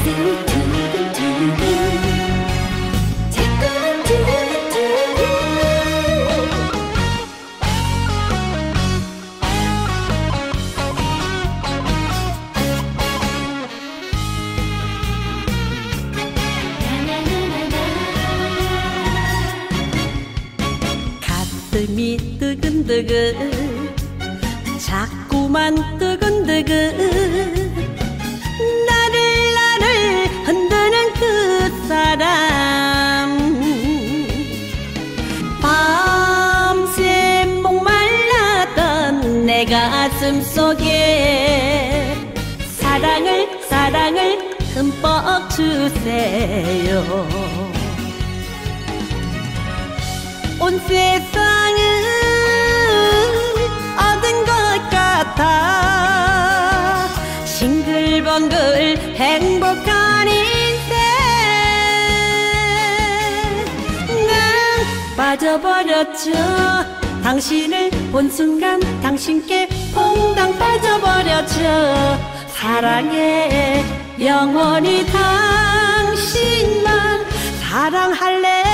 가슴 두근두근 자꾸만 두근두근 가슴이 뜨근뜨근 자꾸만 뜨근뜨근 가슴 속에 사랑을 사랑을 흠뻑 주세요. 온 세상을 얻은 것 같아. 싱글벙글 행복한 인생. 난 빠져버렸죠 당신을 본 순간 당신께 퐁당 빠져버렸죠. 사랑해 영원히 당신만 사랑할래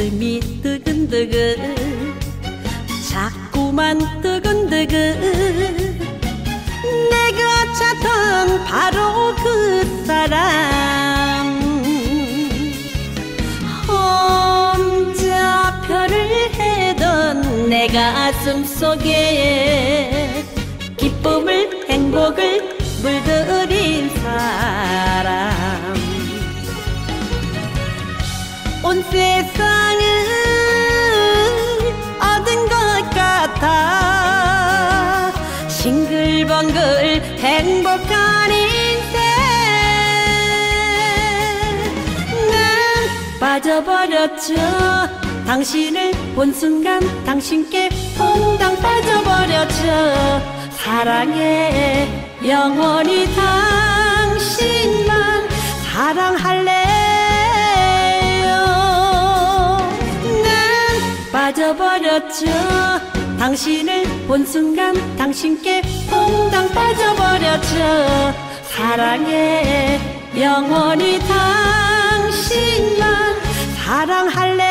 가슴이 뜨근뜨근 자꾸만 뜨근뜨근. 내가 찾던 바로 그 사람. 혼자 별을 해던 내 가슴 속에 기쁨을 행복을 물들인 사람. 온 세상 행복한 인생. 난 빠져버렸죠. 당신을 본 순간 당신께 퐁당 빠져버렸죠. 사랑해 영원히 당신만 사랑할래요. 난 빠져버렸죠. 당신을 본 순간 당신께 퐁당 빠져버렸죠 사랑에 영원히 당신만 사랑할래.